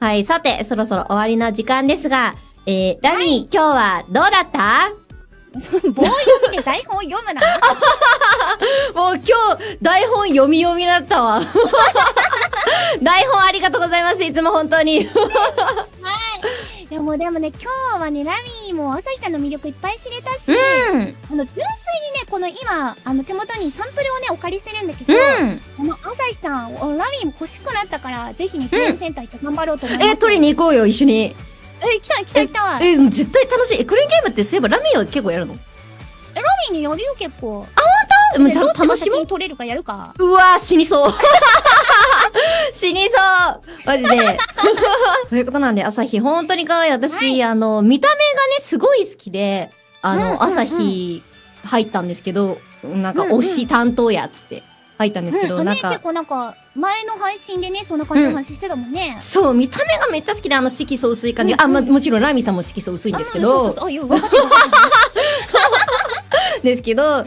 はい、さて、そろそろ終わりの時間ですが、えー、ラミー、今日はどうだった？棒読みで台本読むな。もう今日、台本読み読みだったわ。台本ありがとうございます。いつも本当に。はい。でもでもね、今日はね、ラミーも朝日さんの魅力いっぱい知れたし、うん。あの、純粋にね、この今、あの、手元にサンプルをね、お借りしてるんだけど、うん。あの、さん、おラミ欲しくなったから、ぜひね、ゲームセンター行って頑張ろうと思います。え、取りに行こうよ、一緒に。え、来た来た来た。ラミえ、絶対楽しい。え、クレーンゲームってそういえばラミーは結構やるの？ーにやるよ、結構。でもちゃんでどっちがと楽しみ取れるかやるか。うわー、死にそう。死にそうマジで。ということなんで、朝日、本当に可愛い。私、はいあの、見た目がね、すごい好きで、あの、うんうんうん朝日、入ったんですけど、なんか、うんうん推し担当やっつって、入ったんですけど、うん、なんかね結、構なんか、前の配信でね、そんな感じの話してたもんね。そう、見た目がめっちゃ好きで、あの、色素薄い感じ。うんうんあ、ま、もちろんラミさんも色素薄いんですけどあそうそう、そう、あ、いや、分かってる分かってる。ですけど、